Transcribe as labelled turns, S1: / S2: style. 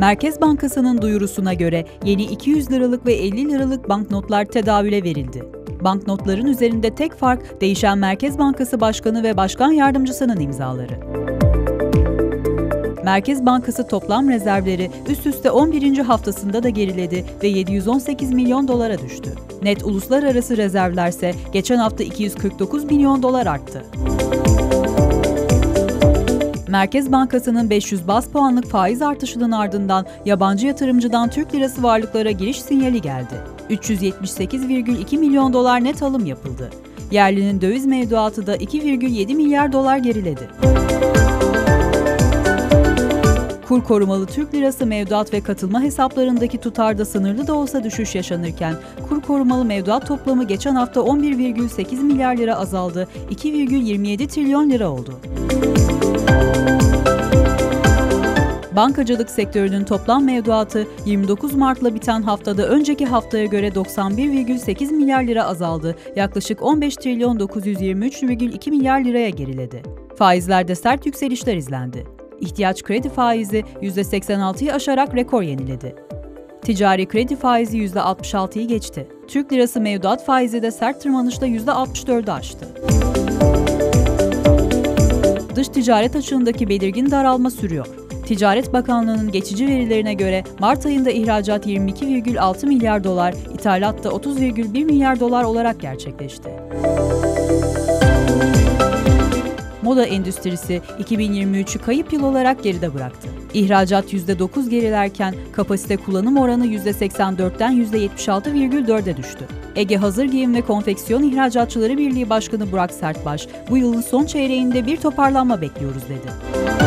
S1: Merkez Bankası'nın duyurusuna göre yeni 200 liralık ve 50 liralık banknotlar tedavüle verildi. Banknotların üzerinde tek fark değişen Merkez Bankası Başkanı ve Başkan Yardımcısının imzaları. Merkez Bankası toplam rezervleri üst üste 11. haftasında da geriledi ve 718 milyon dolara düştü. Net uluslararası rezervlerse geçen hafta 249 milyon dolar arttı. Merkez Bankası'nın 500 bas puanlık faiz artışının ardından yabancı yatırımcıdan Türk lirası varlıklara giriş sinyali geldi. 378,2 milyon dolar net alım yapıldı. Yerlinin döviz mevduatı da 2,7 milyar dolar geriledi. Kur korumalı Türk lirası mevduat ve katılma hesaplarındaki tutarda sınırlı da olsa düşüş yaşanırken, kur korumalı mevduat toplamı geçen hafta 11,8 milyar lira azaldı, 2,27 trilyon lira oldu. Bankacılık sektörünün toplam mevduatı 29 Mart'la biten haftada önceki haftaya göre 91,8 milyar lira azaldı. Yaklaşık 15 trilyon 923,2 milyar liraya geriledi. Faizlerde sert yükselişler izlendi. İhtiyaç kredi faizi %86'yı aşarak rekor yeniledi. Ticari kredi faizi %66'yı geçti. Türk lirası mevduat faizi de sert tırmanışla %64'ü aştı. Dış ticaret açığındaki belirgin daralma sürüyor. Ticaret Bakanlığı'nın geçici verilerine göre Mart ayında ihracat 22,6 milyar dolar, ithalat da 30,1 milyar dolar olarak gerçekleşti. Moda endüstrisi 2023'ü kayıp yıl olarak geride bıraktı. İhracat %9 gerilerken kapasite kullanım oranı %84'ten %76,4'e düştü. Ege Hazır Giyim ve Konfeksiyon İhracatçıları Birliği Başkanı Burak Sertbaş, bu yılın son çeyreğinde bir toparlanma bekliyoruz dedi.